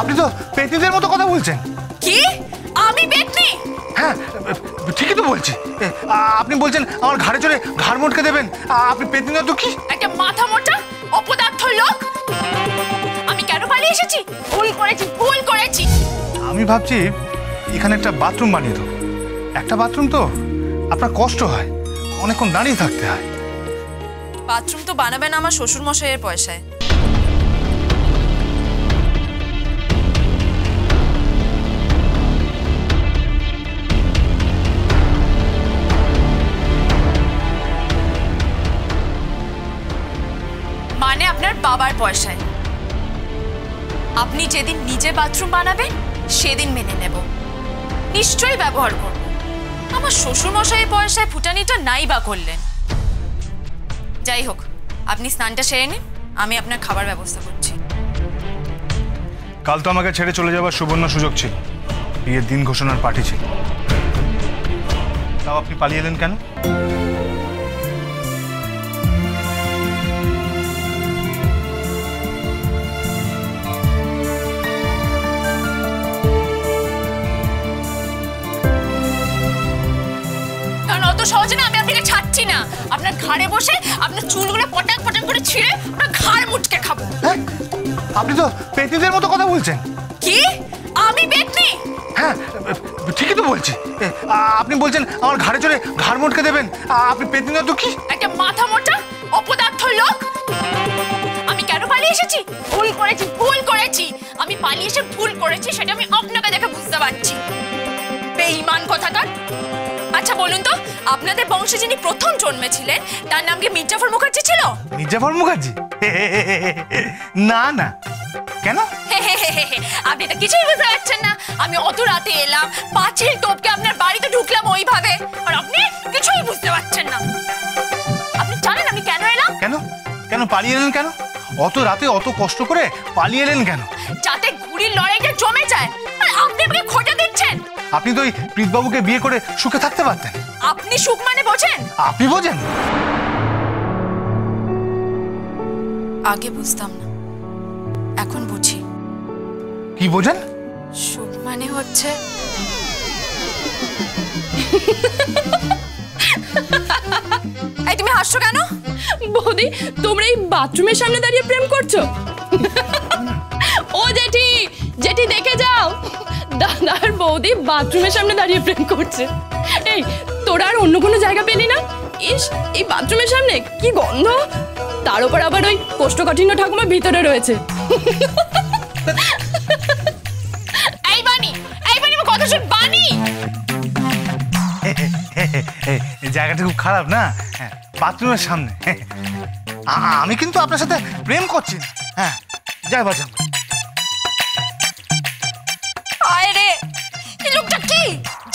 আপনি তো পেতনিদের মতো কথা বলছেন। কি? আমি বেতনি হ্যাঁ ঠিকই তো বলছি। আপনি বলছেন আমার ঘাড়ে চড়ে ঘাড় মটকে দেবেন। আপনি পেতনি তো কি? একটা মাথা মোটা অপদার্থ লোক। আমি কেন পালিয়ে এসেছি? ভুল করেছি ভুল করেছি। আমি ভাবছি এখানে একটা বাথরুম বানিয়ে দেবো। একটা বাথরুম তো আপনার কষ্ট হয় অনেকক্ষণ দাঁড়িয়ে থাকতে হয়। বাথরুম তো বানাবেন আমার শ্বশুর মশাইয়ের পয়সায়। মানে আপনার বাবার পয়সায়। আপনি যেদিন নিজে বাথরুম বানাবেন, সেদিন মেনে নেব। নিশ্চয়ই ব্যবহার করব। আমার শ্বশুর মশাইয়ের পয়সায় ফুটানিটা নাই বা করলেন। যাই হোক, আপনি স্নানটা সেরে নিন, আমি আপনার খাবার ব্যবস্থা করছি। কাল তো আমাকে ছেড়ে চলে যাওয়ার সুবর্ণ সুযোগ ছিল। বিয়ের দিন ঘোষণার পার্টি ছিল। তাও আপনি পালিয়ে এলেন কেন? সহজে না আমি আপনাকে ছাড়ছি না। আপনার ঘাড়ে বসে আপনার চুলগুলো পটাক পটাক করে ছিঁড়ে আপনার ঘাড় মুটকে খাব। হ্যাঁ আপনি তো পেতনিদের মতো কথা বলছেন। কি? আমি বেতনি হ্যাঁ ঠিকই তো বলছি। আপনি বলছেন আমার ঘাড়ে চড়ে ঘাড় মটকে দেবেন। আপনি পেতনি তো কি? একটা মাথা মোটা অপদার্থ লোক। আমি কেন পালিয়ে এসেছি? ভুল করেছি ভুল করেছি। আমি পালিয়ে এসে ভুল করেছি সেটা আমি আপনাকে আপনাদের বংশে যিনি প্রথম জন্মেছিলেন তার নাম কি মির্জাফর মুখার্জি ছিল? মির্জাফর মুখার্জি? না না। কেন? আপনি তো কিছুই বুঝতে পারছেন না। আমি অত রাতে এলাম পাঁচিল টপকে আপনার বাড়িতে ঢুকলাম ওইভাবে আর আপনি কিছুই বুঝতে পারছেন না। আপনি জানেন আমি কেন এলাম? কেন? কেন পালিয়ে এলেন কেন? অত রাতে অত কষ্ট করে পালিয়ে এলেন কেন? যাতে ঘুড়ির লড়াইটা জমে যায় আর আপনি আমাকে খোঁজা দিচ্ছেন। আপনি তো ওই প্রীতবাবুকে বিয়ে করে সুখে থাকতে পারতেন। আপনি সুখ মানে বোঝেন? আপনি বোঝেন। আগে বুঝতাম না। এখন বুঝি। কি বোঝেন? সুখ মানে হচ্ছে এই তুমি হাসছো কেন? বৌদি তোমরা এই বাথরুমের সামনে দাঁড়িয়ে প্রেম করছ? ও জেঠি জেঠি দেখে যাও দাদার বৌদি বাথরুমের সামনে দাঁড়িয়ে প্রেম করছে। এই তোরা আর অন্য কোনো জায়গা পেলি না? ইস এই বাথরুমের সামনে কি গন্ধ? তার উপর আবার ওই কোষ্ঠকাঠিন্য ঠাকুমা ভিতরে রয়েছে। এই বানি এই বানি আমার কথা শুন বানি জায়গাটা খুব খারাপ না? হ্যাঁ বাথরুমের সামনে। আমি কিন্তু আপনার সাথে প্রেম করছি না। হ্যাঁ যাই বাজান।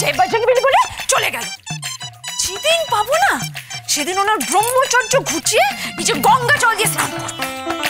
আচ্ছা, জন্য বলে চলে গেল। যেদিন পাবো না, সেদিন ওনার ব্রহ্মচর্য ঘুচিয়ে নিজে গঙ্গা জল দিয়ে স্নান করব।